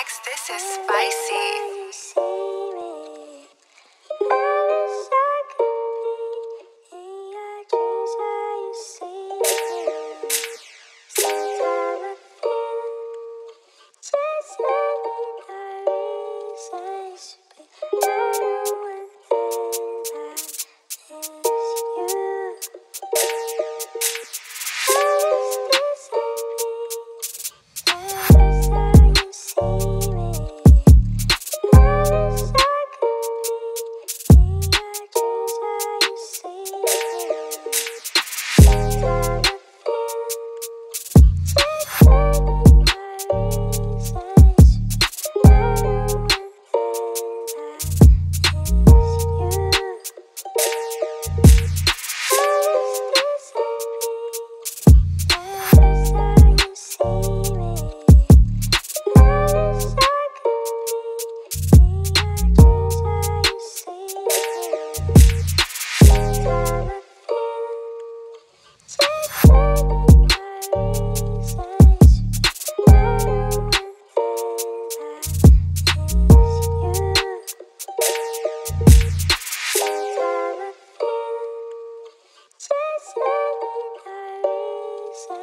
Max. This is spicy.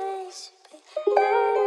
wish, Be